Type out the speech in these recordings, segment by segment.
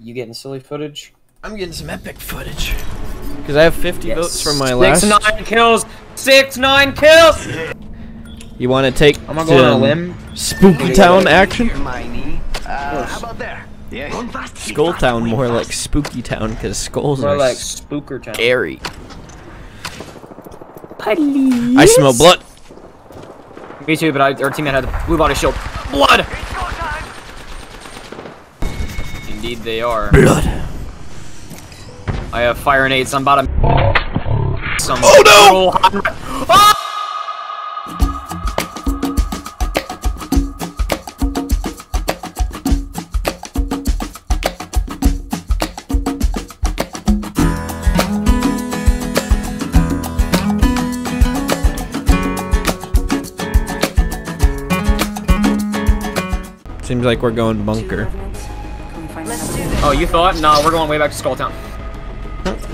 You getting silly footage? I'm getting some epic footage. Because I have 50 Yes. votes from my Six last. nine kills. Six nine kills. You want to take I'm gonna go on a limb. Spooky Town action? Miney. Uh, how about there? Yeah. Skull Town more like Spooky Town because skulls More are like Spooker Town. scary. I smell blood. Me too, but I, our teammate had the blue body shield. Blood. Indeed, they are. Blood. I have fire and nades. I'm about to. Some Oh, no! Ah! Seems like we're going bunker. Oh, you thought? No, we're going way back to Skull Town.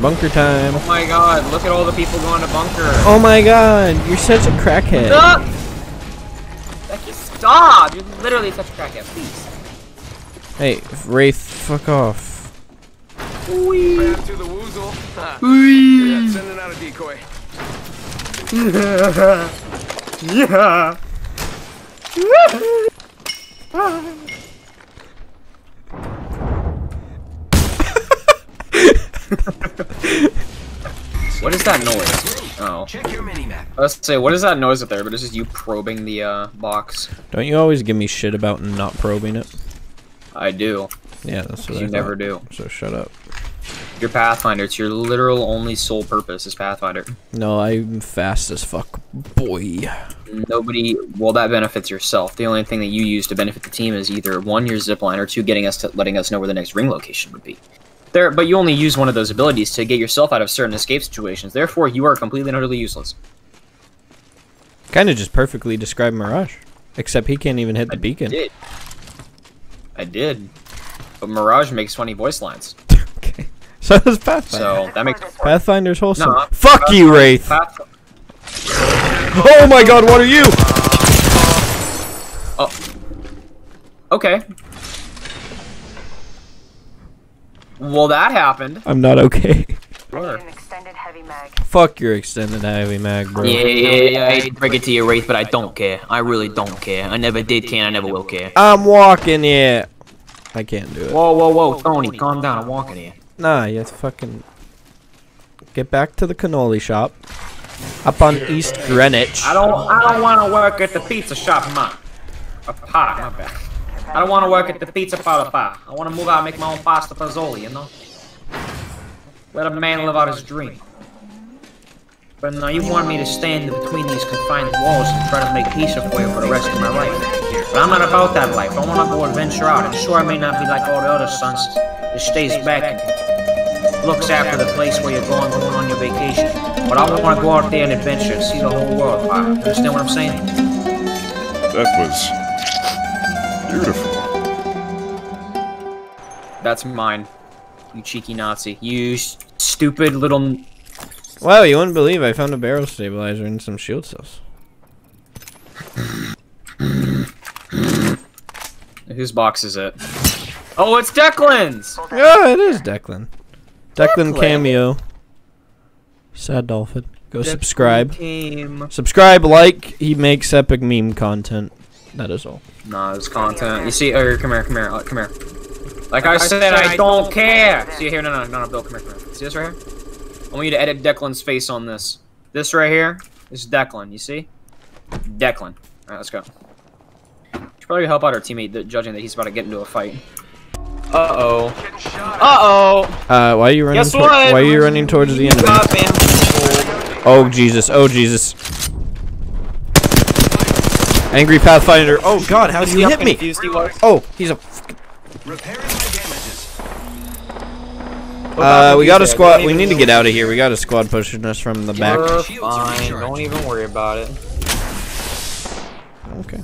Bunker time. Oh my god, look at all the people going to bunker. Oh my god, you're such a crackhead. Stop! Becky, stop! You're literally such a crackhead, please. Hey, Wraith, fuck off. Back to the woozle. Huh. Yeah, sending out a decoy. Yeah. what is that noise? Oh. Check your mini-map. Let's say, what is that noise up there? But it's just you probing the uh, box. Don't you always give me shit about not probing it? I do. Yeah, that's what You I never thought. do. So shut up. Your Pathfinder. It's your literal only sole purpose is Pathfinder. No, I'm fast as fuck, boy. Nobody. Well, that benefits yourself. The only thing that you use to benefit the team is either one, your zipline, or two, getting us to letting us know where the next ring location would be. There, but you only use one of those abilities to get yourself out of certain escape situations. Therefore, you are completely and utterly useless. Kind of just perfectly described Mirage. Except he can't even hit the I beacon. did. I did. But Mirage makes funny voice lines, okay. So does Pathfinder. so that makes Pathfinder's wholesome. No, Fuck you, Wraith. Path- Oh my god, what are you? Uh, oh. Okay. Well, that happened. I'm not okay. Sure. An extended heavy mag. Fuck your extended heavy mag, bro. Yeah, yeah, yeah. I hate to break it to you, Wraith, but I don't care. I really don't care. I never did care, and I never will care. I'm walking here. I can't do it. Whoa, whoa, whoa, Tony, calm down. I'm walking here. Nah, you have to fucking get back to the cannoli shop. Up on East Greenwich. I don't, I don't want to work at the pizza shop, ma. A pie, my bad. I don't want to work at the pizza parlor pie. I want to move out and make my own pasta fazzoli, you know? Let a man live out his dream. But now you want me to stand between these confined walls and try to make peace for you for the rest of my life. But I'm not about that life. I want to go adventure out. And sure, I may not be like all the other sons that stays back and looks after the place where you're going, going on your vacation. But I want to go out there and adventure and see the whole world. Pie. Understand what I'm saying? That was beautiful. That's mine. You cheeky Nazi. You stupid little. Wow, you wouldn't believe I found a barrel stabilizer and some shield cells. Whose box is it? Oh, it's Declan's! Yeah, it is Declan. Declan Declan. cameo. Sad Dolfin. Go subscribe. Came. Subscribe, like. He makes epic meme content. That is all. Nah, it's content. You see, oh, come here, come here, uh, come here. Like I said, I don't care. See here, no, no, no, no, Bill, come here, come here. See this right here? I want you to edit Declan's face on this. This right here is Declan. You see? Declan. All right, let's go. Should probably help out our teammate, that, judging that he's about to get into a fight. Uh oh. Uh oh. Uh, why are you running? Guess what? why are you running towards the enemy? Got bamboozled. Oh Jesus! Oh Jesus! Angry Pathfinder! Oh God! How did See you hit me? he? Oh, he's a. fucking- my damages. Uh, we got a squad. We need to get out of here. We got a squad pushing us from the back. We're fine. Don't even worry about it. Okay.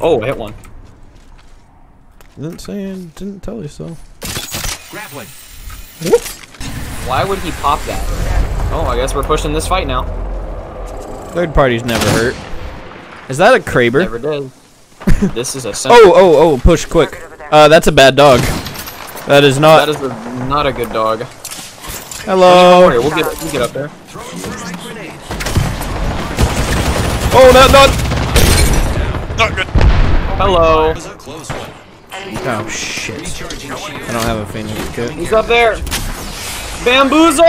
Oh, I hit one. Didn't say. Didn't tell you so. Grappling. Why would he pop that? Oh, I guess we're pushing this fight now. Third party's never hurt. Is that a Kraber? Never did. this is a Oh, oh, oh! Push quick. Uh, that's a bad dog. That is not. That is a, not a good dog. Hello. Here, we'll get we'll get up there. Oh, not not. Not good. Hello. Oh shit. I don't have a phoenix kit. He's up there. Bamboozle!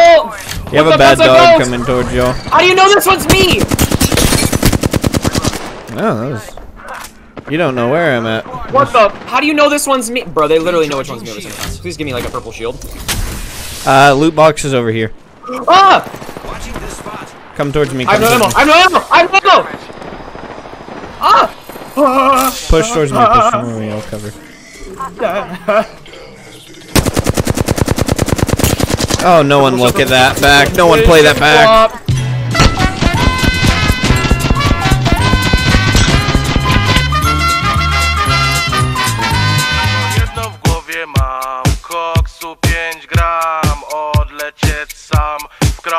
You have a bad dog coming towards y'all. How do you know this one's me? Oh, that was. You don't know where I'm at. What the? How do you know this one's me? Bro, they literally know which one's me every single time. Please give me like a purple shield. Uh, loot box is over here. Ah! Come towards me. Come have no ammo! me. I have no ammo! I have no ammo! Ah! Push towards me. Push towards me. I'll cover. Oh, no one look at that back. No one play that back.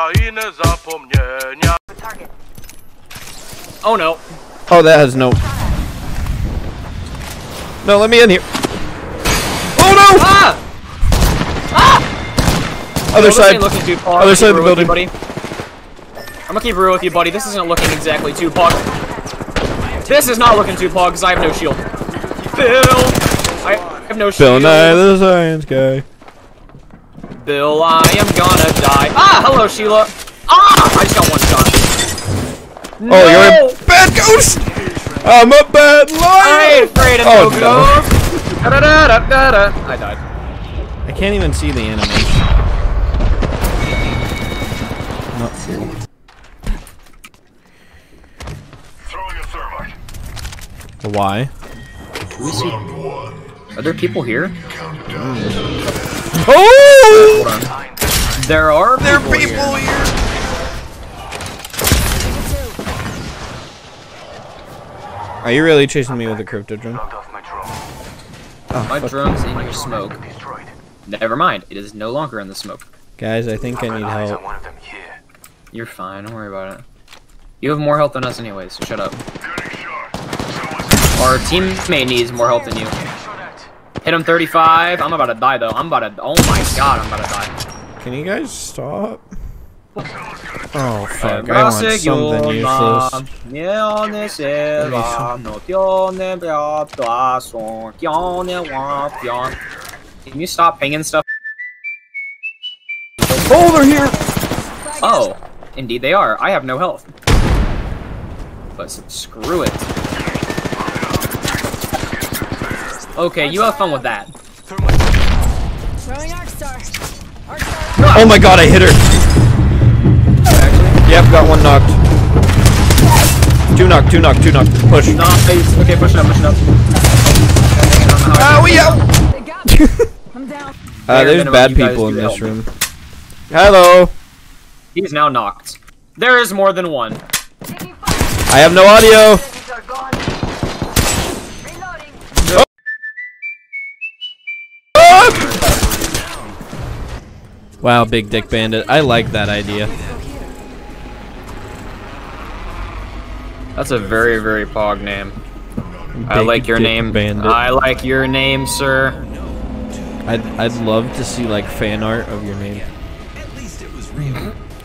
Krainę zapomnienia Oh no. Oh, that has no. No, let me in here. Oh no! Ah! Ah! Other ain't side. looking too far. Other side of the building. you, buddy. I'm gonna keep real with you, buddy. This isn't looking exactly too pog. This is not looking too pog because I have no shield. Bill! I have no shield. Bill. Nye the Science Guy. Bill, I am gonna die. Ah, hello, Sheila. Ah! I just got one shot. Oh, you're a bad ghost! I'm a bad I liar! ain't afraid of Oh, no no. ghosts. Da-da-da-da-da-da. I died. I can't even see the animation. Not cool. Throwing a thermite Why? Are there people here? Oh! Hold on. There are There are people, people here. here! Are you really chasing me with a crypto drone? My oh, drone's in your smoke. Never mind. It is no longer in the smoke. Guys, I think I need help. one of them here You're fine. Don't worry about it. You have more health than us anyway, so shut up. Getting shot Our teammate needs more health than you. Hit him 35. I'm about to die though. I'm about to. Oh my god, I'm about to die. Can you guys stop? Oh fuck, I want something useless. Mione sera, no tione brato, kione wapion. Can you stop pinging stuff? Oh, they're here! Oh, indeed they are. I have no health. But screw it. Okay, you have fun with that. Throwing Arcstar. Arcstar. Oh my god, I hit her! Yep, got one knocked. Two knocked, two knocked, two knocked. Push. Nice. Okay, push it up, push it up. Ah, we out! They got me. I'm down. Uh, there's bad people in this room. Hello! He's now knocked. There is more than one. I have no audio! Wow, Big Dick Bandit. I like that idea. That's a very, very pog name. I like your Dick name. Bandit. I like your name, sir. I'd, I'd love to see like fan art of your name.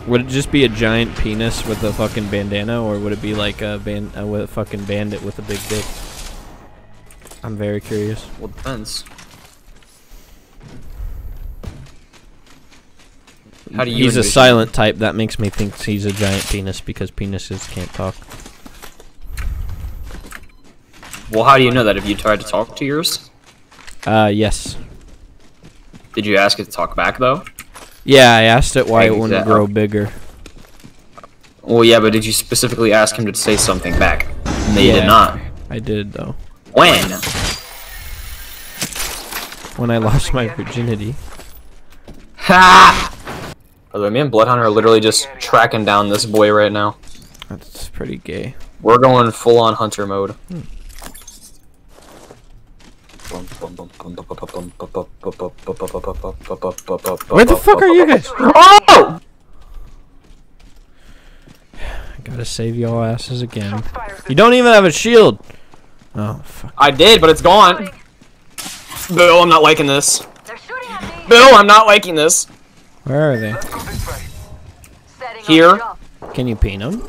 Would it just be a giant penis with a fucking bandana, or would it be like a ban a fucking bandit with a big dick? I'm very curious. Well, depends. How do you? He's a silent type. That makes me think he's a giant penis because penises can't talk. Well, how do you know that? Have you tried to talk to yours? Uh, yes. Did you ask it to talk back though? Yeah, I asked it why it wouldn't grow bigger. Well, yeah, but did you specifically ask him to say something back? No, you Yeah. did not. I did though. When? When I lost my virginity. Ha! By the way, me and Bloodhunter are literally just tracking down this boy right now. That's pretty gay. We're going full on hunter mode. Where the fuck are you guys? Oh! I gotta save y'all asses again. You don't even have a shield. Oh fuck. I did, but it's gone. Bill, I'm not liking this. Bill, I'm not liking this. Where are they? Here? Can you pin them?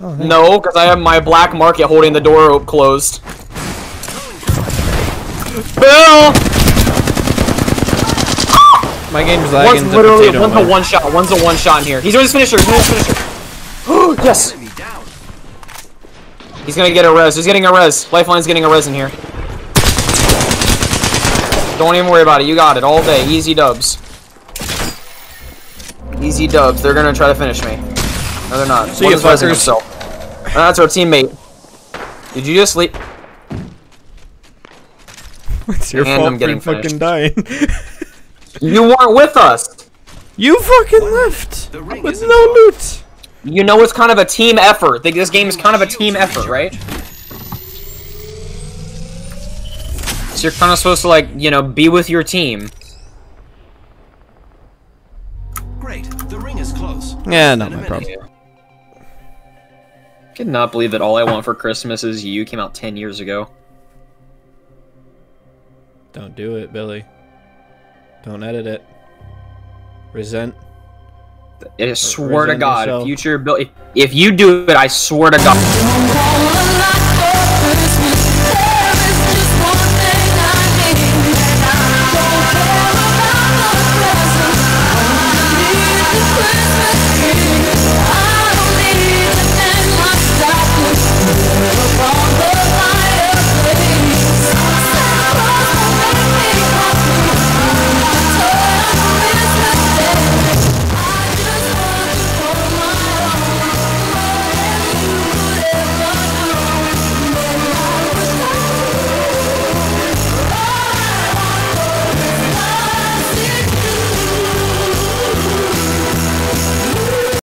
No, because I have my black market holding the door closed. Bill! My game's One's lagging. the literally potato one's a one. one shot. One's a one shot in here. He's doing his finisher. He's doing his finisher. yes. He's gonna get a res. He's getting a res. Lifeline's getting a res in here. Don't even worry about it. You got it all day. Easy dubs. Easy dubs. They're gonna try to finish me. No, they're not. See One ya, is resing fuckers. himself. And that's our teammate. Did you just leave? It's your And fault I'm getting for fucking dying. You weren't with us. you fucking left with no loot. You know it's kind of a team effort. This game is kind of a team effort, right? So you're kind of supposed to like, you know, be with your team. Yeah, not my problem. I Cannot believe that All I Want for Christmas Is You came out 10 years ago. Don't do it, Billy. Don't edit it. Resent. I swear to God, yourself. future Bill, if, if you do it, I swear to God.